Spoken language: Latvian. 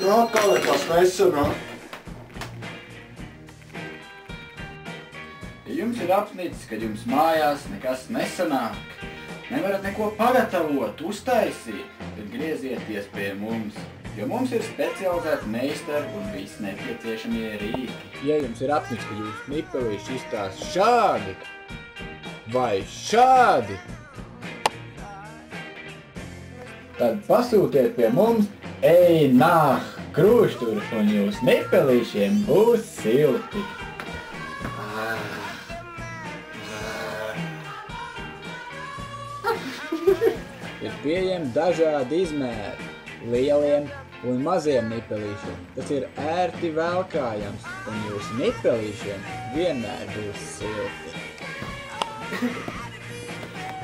Nu, atkal nekas nesanāk. Ja jums ir apnicis, ka jums mājās nekas nesanāk, nevarat neko pagatavot, uztaisīt, tad griezieties pie mums, jo mums ir specializēti meistari un viss nepieciešamie rīki. Ja jums ir apnicis, ka jūs nipelīši izstās šādi vai šādi, Tad pasūtiet pie mums Einah krūšturi un jūs nepelīšiem būs silti. ir pieejami dažādi izmēri, lieliem un maziem nipelīšiem. Tas ir ērti velkājams, un jūsu nipelīšiem vienmēr būs silti.